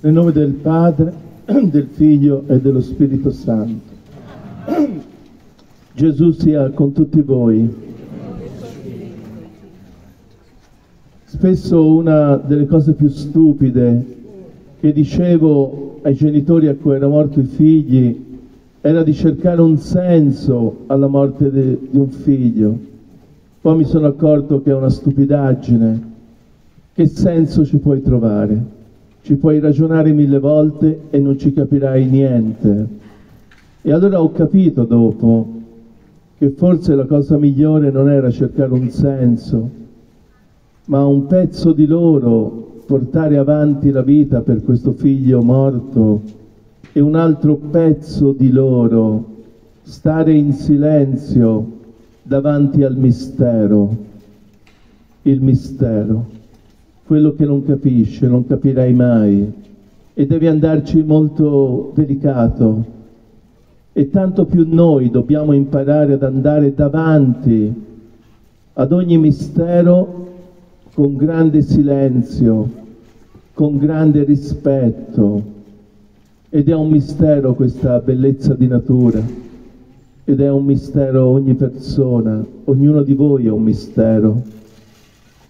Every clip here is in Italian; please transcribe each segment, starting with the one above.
Nel nome del Padre, del Figlio e dello Spirito Santo. Gesù sia con tutti voi. Spesso una delle cose più stupide che dicevo ai genitori a cui era morto i figli era di cercare un senso alla morte di un figlio. Poi mi sono accorto che è una stupidaggine. Che senso ci puoi trovare? Ci puoi ragionare mille volte e non ci capirai niente. E allora ho capito dopo che forse la cosa migliore non era cercare un senso, ma un pezzo di loro portare avanti la vita per questo figlio morto e un altro pezzo di loro stare in silenzio davanti al mistero, il mistero quello che non capisce, non capirai mai e devi andarci molto delicato. E tanto più noi dobbiamo imparare ad andare davanti ad ogni mistero con grande silenzio, con grande rispetto. Ed è un mistero questa bellezza di natura, ed è un mistero ogni persona, ognuno di voi è un mistero.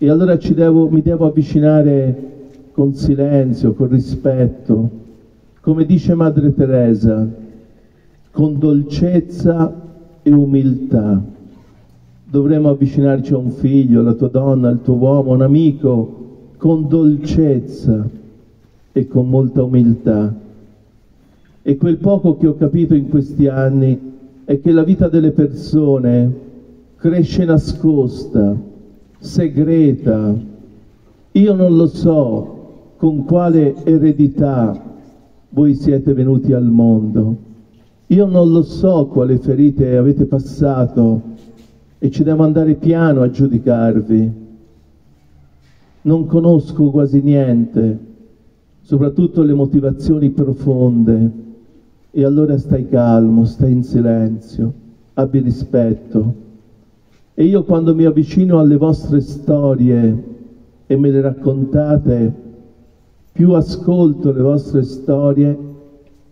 E allora devo, mi devo avvicinare con silenzio, con rispetto, come dice Madre Teresa, con dolcezza e umiltà. Dovremmo avvicinarci a un figlio, alla tua donna, al tuo uomo, un amico, con dolcezza e con molta umiltà. E quel poco che ho capito in questi anni è che la vita delle persone cresce nascosta, segreta. Io non lo so con quale eredità voi siete venuti al mondo. Io non lo so quale ferite avete passato e ci devo andare piano a giudicarvi. Non conosco quasi niente, soprattutto le motivazioni profonde. E allora stai calmo, stai in silenzio, abbi rispetto e io quando mi avvicino alle vostre storie e me le raccontate, più ascolto le vostre storie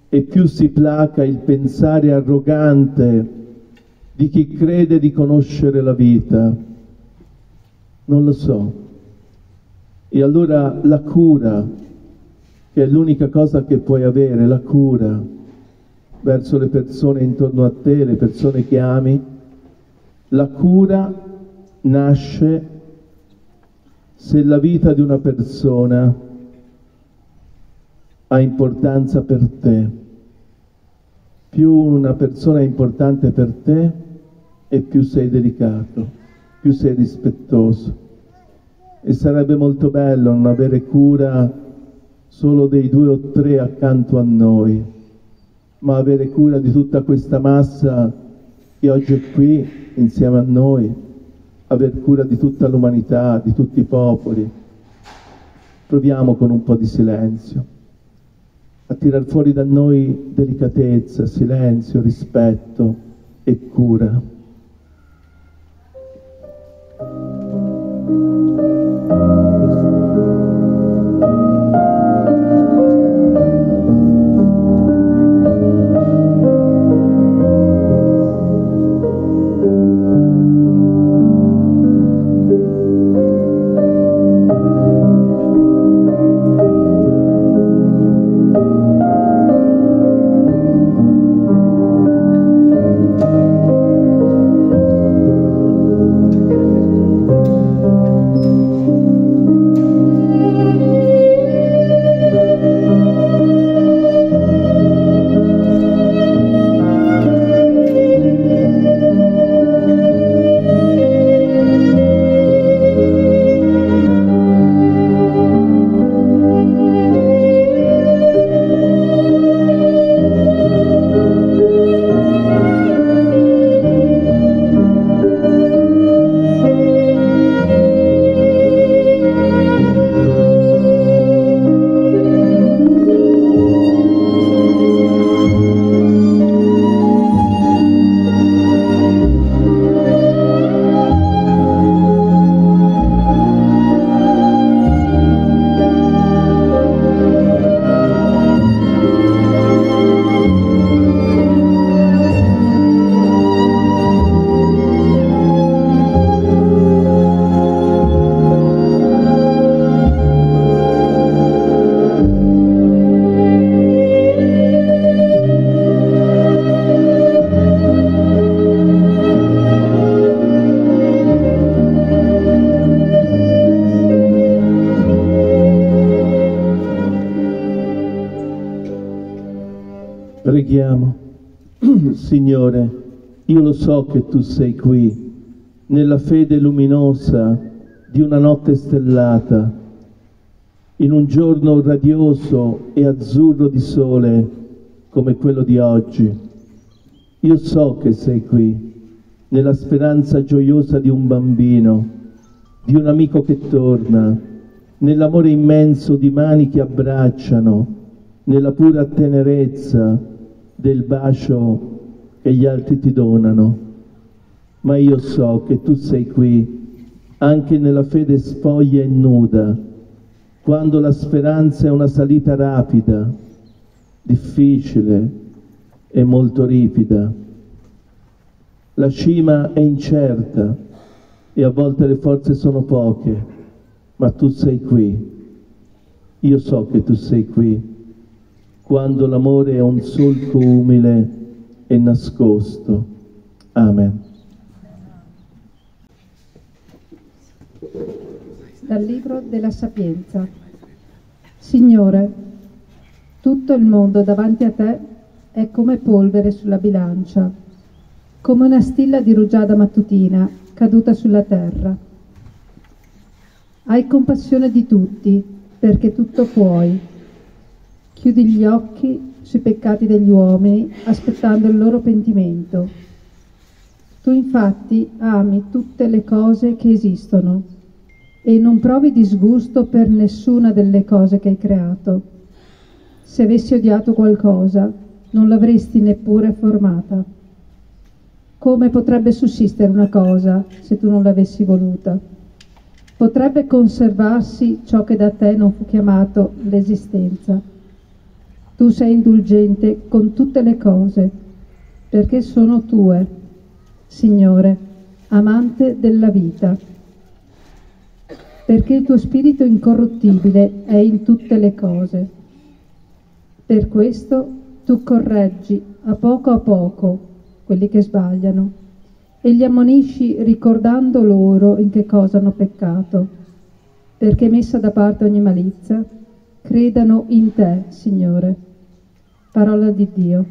e più si placa il pensare arrogante di chi crede di conoscere la vita. Non lo so. E allora la cura, che è l'unica cosa che puoi avere, la cura verso le persone intorno a te, le persone che ami, la cura nasce se la vita di una persona ha importanza per te. Più una persona è importante per te e più sei delicato, più sei rispettoso. E sarebbe molto bello non avere cura solo dei due o tre accanto a noi, ma avere cura di tutta questa massa che oggi è qui insieme a noi, aver cura di tutta l'umanità, di tutti i popoli. Proviamo con un po' di silenzio a tirar fuori da noi delicatezza, silenzio, rispetto e cura. Preghiamo. Signore, io lo so che tu sei qui, nella fede luminosa di una notte stellata, in un giorno radioso e azzurro di sole come quello di oggi. Io so che sei qui, nella speranza gioiosa di un bambino, di un amico che torna, nell'amore immenso di mani che abbracciano, nella pura tenerezza del bacio che gli altri ti donano. Ma io so che tu sei qui, anche nella fede spoglia e nuda, quando la speranza è una salita rapida, difficile e molto ripida. La cima è incerta e a volte le forze sono poche ma tu sei qui. Io so che tu sei qui quando l'amore è un solco umile e nascosto. Amen. Dal Libro della Sapienza. Signore, tutto il mondo davanti a te è come polvere sulla bilancia, come una stilla di rugiada mattutina caduta sulla terra. Hai compassione di tutti, perché tutto puoi. Chiudi gli occhi sui peccati degli uomini, aspettando il loro pentimento. Tu infatti ami tutte le cose che esistono e non provi disgusto per nessuna delle cose che hai creato. Se avessi odiato qualcosa, non l'avresti neppure formata. Come potrebbe sussistere una cosa se tu non l'avessi voluta? potrebbe conservarsi ciò che da te non fu chiamato l'esistenza. Tu sei indulgente con tutte le cose, perché sono tue, Signore, amante della vita, perché il tuo spirito incorruttibile è in tutte le cose. Per questo tu correggi a poco a poco quelli che sbagliano e li ammonisci ricordando loro in che cosa hanno peccato, perché messa da parte ogni malizia, credano in te, Signore. Parola di Dio.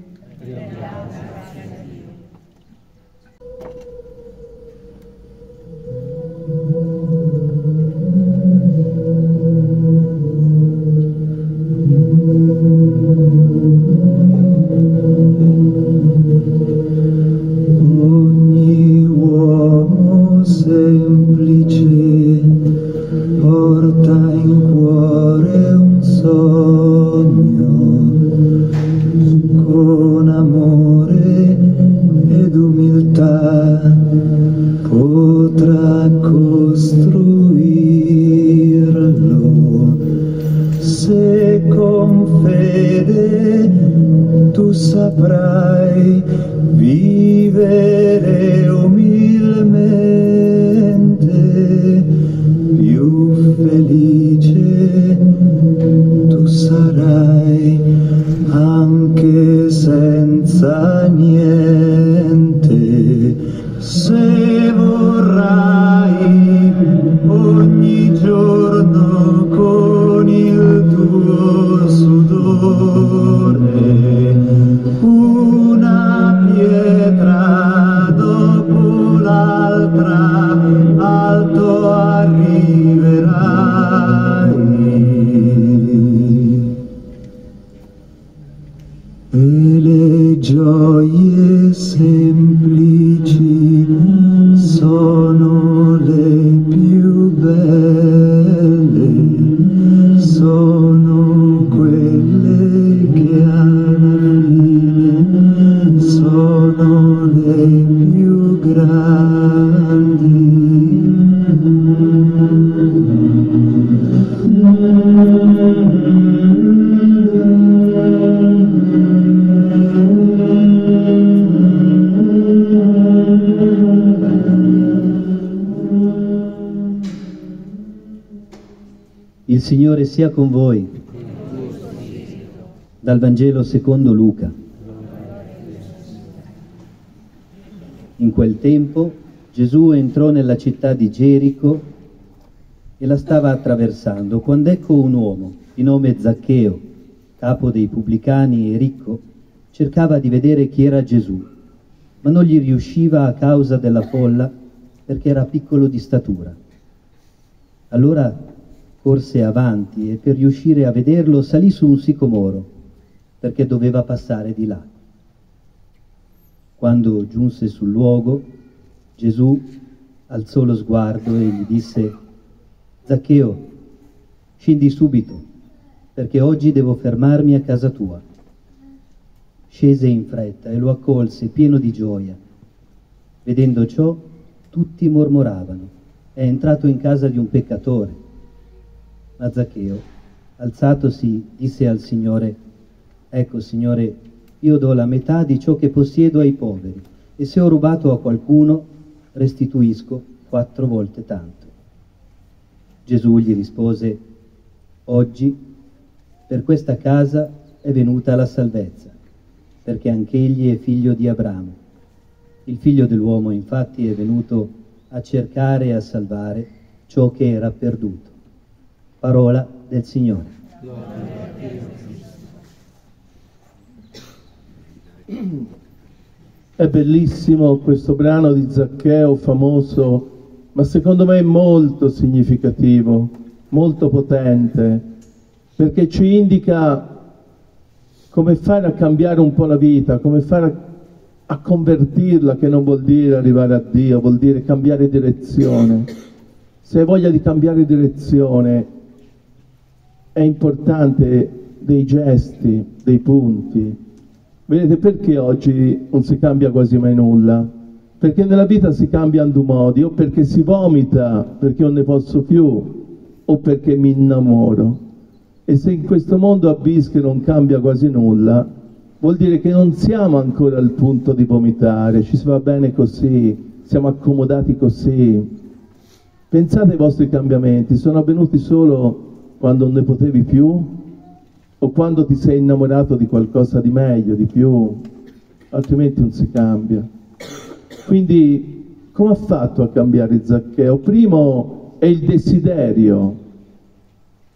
Signore sia con voi. Dal Vangelo secondo Luca. In quel tempo Gesù entrò nella città di Gerico e la stava attraversando, quando ecco un uomo di nome Zaccheo, capo dei pubblicani e ricco, cercava di vedere chi era Gesù, ma non gli riusciva a causa della folla perché era piccolo di statura. Allora corse avanti e per riuscire a vederlo salì su un sicomoro perché doveva passare di là. Quando giunse sul luogo, Gesù alzò lo sguardo e gli disse, Zaccheo, scendi subito, perché oggi devo fermarmi a casa tua. Scese in fretta e lo accolse pieno di gioia. Vedendo ciò, tutti mormoravano, è entrato in casa di un peccatore. Ma Zaccheo, alzatosi, disse al Signore, Ecco, Signore, io do la metà di ciò che possiedo ai poveri, e se ho rubato a qualcuno, restituisco quattro volte tanto. Gesù gli rispose, Oggi per questa casa è venuta la salvezza, perché anch'egli è figlio di Abramo. Il figlio dell'uomo infatti è venuto a cercare e a salvare ciò che era perduto. Parola del Signore. È bellissimo questo brano di Zaccheo famoso, ma secondo me è molto significativo, molto potente, perché ci indica come fare a cambiare un po' la vita, come fare a, a convertirla, che non vuol dire arrivare a Dio, vuol dire cambiare direzione. Se hai voglia di cambiare direzione, è importante dei gesti, dei punti, Vedete perché oggi non si cambia quasi mai nulla? Perché nella vita si cambiano due modi, o perché si vomita perché non ne posso più, o perché mi innamoro. E se in questo mondo a Bische non cambia quasi nulla, vuol dire che non siamo ancora al punto di vomitare, ci si va bene così, siamo accomodati così. Pensate ai vostri cambiamenti, sono avvenuti solo quando non ne potevi più, o quando ti sei innamorato di qualcosa di meglio, di più, altrimenti non si cambia. Quindi come ha fatto a cambiare Zaccheo? Primo è il desiderio.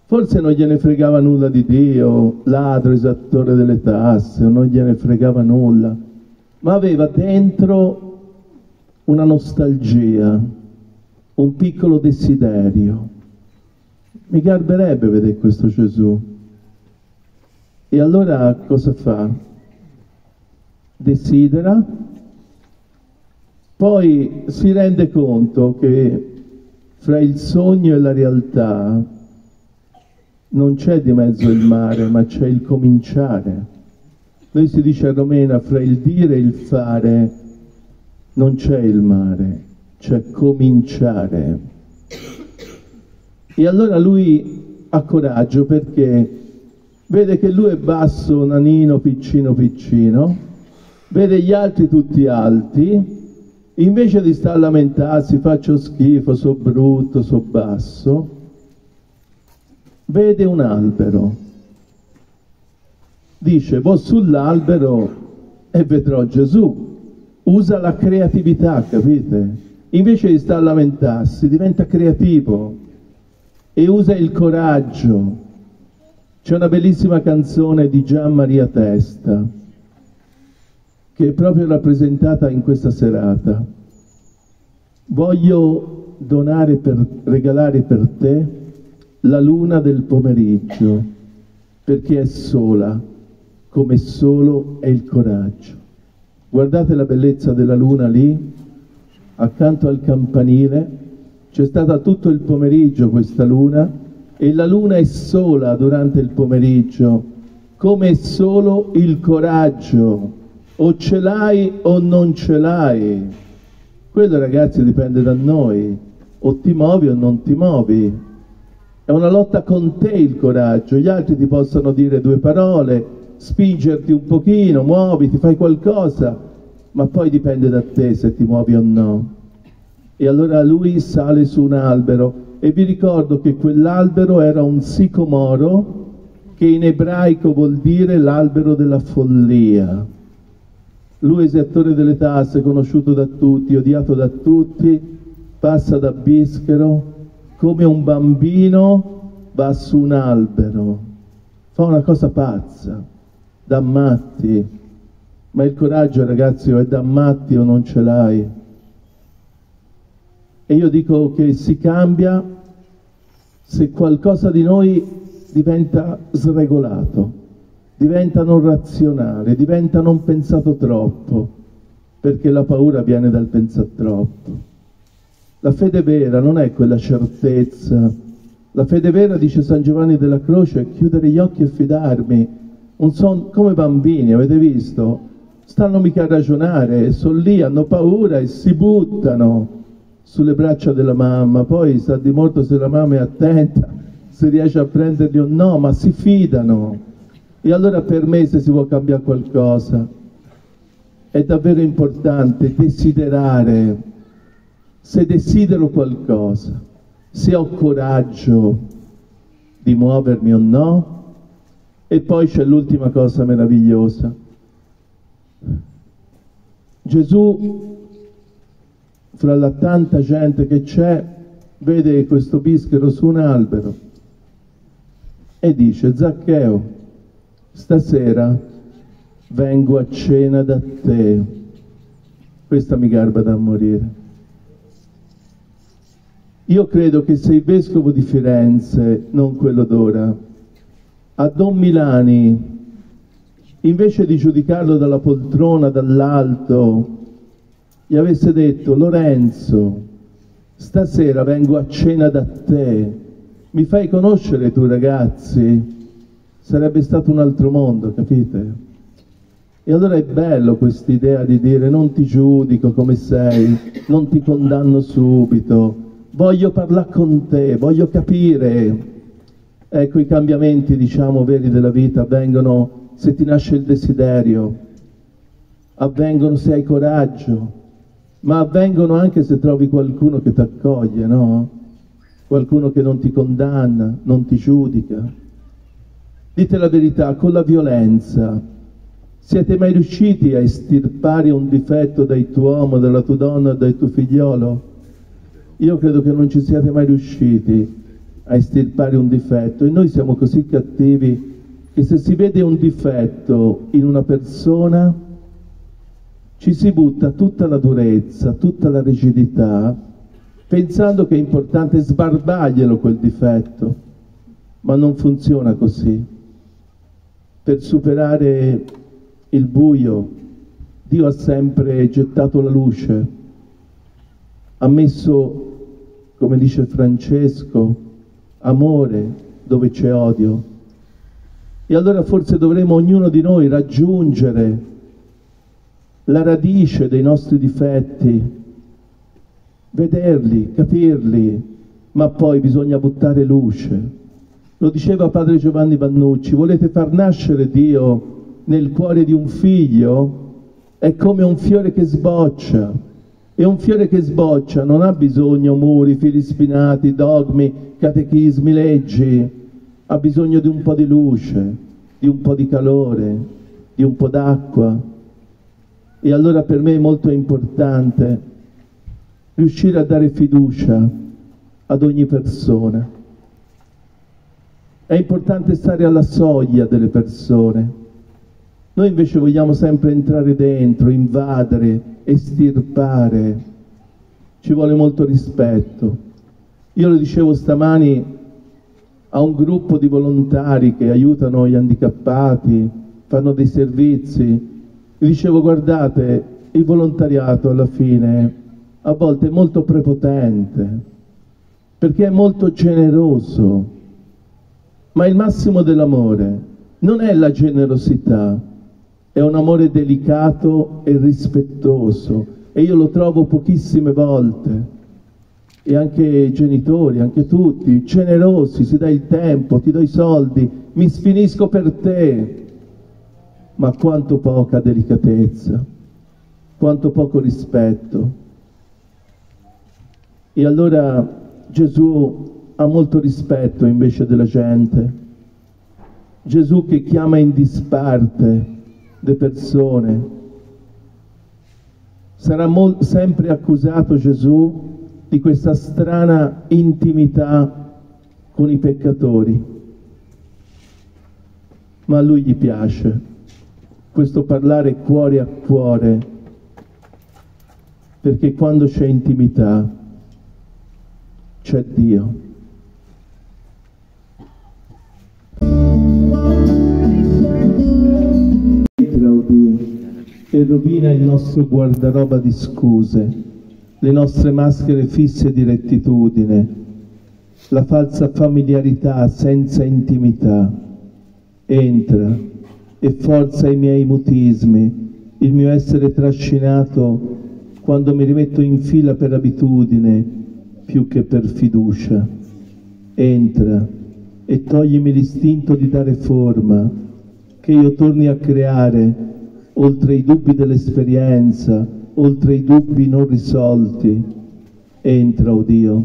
Forse non gliene fregava nulla di Dio, ladro, esattore delle tasse, non gliene fregava nulla, ma aveva dentro una nostalgia, un piccolo desiderio. Mi garberebbe vedere questo Gesù. E allora cosa fa? Desidera, poi si rende conto che fra il sogno e la realtà non c'è di mezzo il mare, ma c'è il cominciare. Noi si dice a Romena, fra il dire e il fare non c'è il mare, c'è cominciare. E allora lui ha coraggio perché vede che lui è basso, nanino, piccino, piccino, vede gli altri tutti alti, invece di stare a lamentarsi, faccio schifo, so brutto, so basso, vede un albero. Dice, vo sull'albero e vedrò Gesù. Usa la creatività, capite? Invece di stare a lamentarsi, diventa creativo e usa il coraggio c'è una bellissima canzone di Gian Maria Testa che è proprio rappresentata in questa serata. Voglio donare per, regalare per te la luna del pomeriggio, perché è sola, come solo è il coraggio. Guardate la bellezza della luna lì, accanto al campanile, c'è stata tutto il pomeriggio questa luna e la luna è sola durante il pomeriggio, come è solo il coraggio, o ce l'hai o non ce l'hai. Quello ragazzi dipende da noi, o ti muovi o non ti muovi. È una lotta con te il coraggio, gli altri ti possono dire due parole, spingerti un pochino, muoviti, fai qualcosa, ma poi dipende da te se ti muovi o no. E allora lui sale su un albero e vi ricordo che quell'albero era un sicomoro che in ebraico vuol dire l'albero della follia. Lui, esattore delle tasse, conosciuto da tutti, odiato da tutti, passa da Bischero come un bambino va su un albero, fa una cosa pazza, da matti, Ma il coraggio, ragazzi, o è da matti o non ce l'hai. E io dico che si cambia se qualcosa di noi diventa sregolato, diventa non razionale, diventa non pensato troppo, perché la paura viene dal pensare troppo. La fede vera non è quella certezza. La fede vera, dice San Giovanni della Croce, è chiudere gli occhi e fidarmi. Non sono come bambini, avete visto? Stanno mica a ragionare, sono lì, hanno paura e si buttano sulle braccia della mamma. Poi sta di molto se la mamma è attenta, se riesce a prenderli o no, ma si fidano. E allora per me se si vuole cambiare qualcosa è davvero importante desiderare se desidero qualcosa, se ho coraggio di muovermi o no. E poi c'è l'ultima cosa meravigliosa. Gesù, fra la tanta gente che c'è, vede questo bischero su un albero e dice, Zaccheo, stasera vengo a cena da te. Questa mi garba da morire. Io credo che sei vescovo di Firenze, non quello d'ora, a Don Milani, invece di giudicarlo dalla poltrona, dall'alto, gli avesse detto Lorenzo, stasera vengo a cena da te, mi fai conoscere i tuoi ragazzi? Sarebbe stato un altro mondo, capite? E allora è bello quest'idea di dire non ti giudico come sei, non ti condanno subito, voglio parlare con te, voglio capire. Ecco, i cambiamenti, diciamo, veri della vita avvengono se ti nasce il desiderio, avvengono se hai coraggio, ma avvengono anche se trovi qualcuno che ti accoglie, no? Qualcuno che non ti condanna, non ti giudica. Dite la verità, con la violenza, siete mai riusciti a estirpare un difetto dai tuo uomo, dalla tua donna, dal tuo figliolo? Io credo che non ci siate mai riusciti a estirpare un difetto e noi siamo così cattivi che se si vede un difetto in una persona ci si butta tutta la durezza, tutta la rigidità, pensando che è importante sbarbaglielo quel difetto, ma non funziona così. Per superare il buio Dio ha sempre gettato la luce, ha messo come dice Francesco, amore dove c'è odio. E allora forse dovremo ognuno di noi raggiungere la radice dei nostri difetti, vederli, capirli, ma poi bisogna buttare luce. Lo diceva padre Giovanni Vannucci, volete far nascere Dio nel cuore di un figlio? È come un fiore che sboccia e un fiore che sboccia non ha bisogno muri, fili spinati, dogmi, catechismi, leggi, ha bisogno di un po' di luce, di un po' di calore, di un po' d'acqua. E allora per me è molto importante riuscire a dare fiducia ad ogni persona. È importante stare alla soglia delle persone. Noi invece vogliamo sempre entrare dentro, invadere, estirpare, ci vuole molto rispetto. Io lo dicevo stamani a un gruppo di volontari che aiutano gli handicappati, fanno dei servizi, e dicevo guardate, il volontariato alla fine a volte è molto prepotente, perché è molto generoso, ma il massimo dell'amore non è la generosità, è un amore delicato e rispettoso e io lo trovo pochissime volte. E anche i genitori, anche tutti, generosi, si dà il tempo, ti do i soldi, mi sfinisco per te, ma quanto poca delicatezza, quanto poco rispetto. E allora Gesù ha molto rispetto invece della gente, Gesù che chiama in disparte, le persone. Sarà sempre accusato Gesù di questa strana intimità con i peccatori, ma a lui gli piace. Questo parlare cuore a cuore, perché quando c'è intimità c'è Dio. E rovina il nostro guardaroba di scuse, le nostre maschere fisse di rettitudine, la falsa familiarità senza intimità. Entra e forza i miei mutismi, il mio essere trascinato quando mi rimetto in fila per abitudine più che per fiducia. Entra e toglimi l'istinto di dare forma, che io torni a creare, oltre i dubbi dell'esperienza, oltre i dubbi non risolti. Entra, o oh Dio,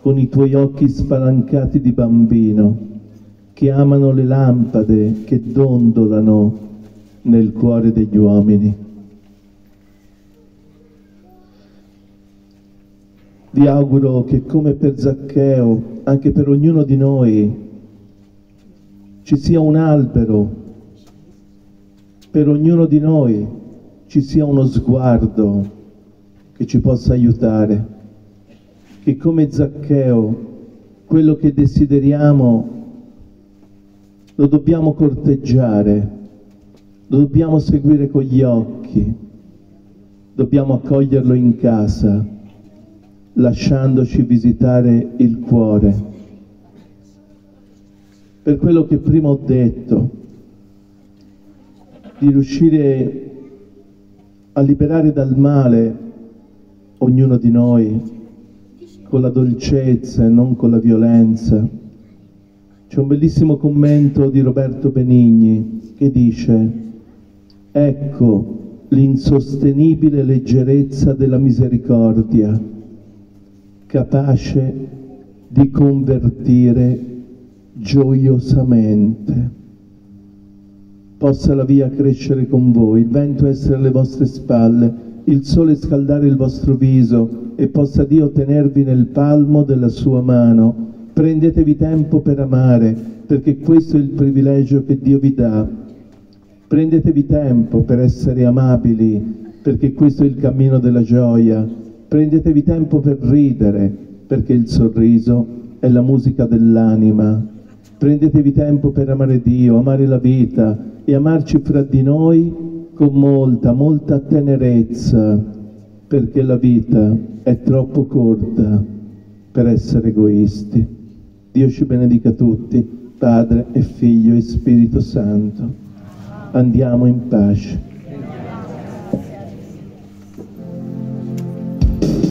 con i tuoi occhi spalancati di bambino, che amano le lampade che dondolano nel cuore degli uomini. Vi auguro che come per Zaccheo, anche per ognuno di noi, ci sia un albero, per ognuno di noi ci sia uno sguardo che ci possa aiutare, che come Zaccheo quello che desideriamo lo dobbiamo corteggiare, lo dobbiamo seguire con gli occhi, dobbiamo accoglierlo in casa, lasciandoci visitare il cuore. Per quello che prima ho detto, di riuscire a liberare dal male ognuno di noi con la dolcezza e non con la violenza c'è un bellissimo commento di Roberto Benigni che dice ecco l'insostenibile leggerezza della misericordia, capace di convertire gioiosamente. Possa la via crescere con voi, il vento essere alle vostre spalle, il sole scaldare il vostro viso e possa Dio tenervi nel palmo della sua mano Prendetevi tempo per amare, perché questo è il privilegio che Dio vi dà. Prendetevi tempo per essere amabili, perché questo è il cammino della gioia. Prendetevi tempo per ridere, perché il sorriso è la musica dell'anima. Prendetevi tempo per amare Dio, amare la vita e amarci fra di noi con molta, molta tenerezza, perché la vita è troppo corta per essere egoisti. Dio ci benedica tutti, Padre e Figlio e Spirito Santo. Andiamo in pace.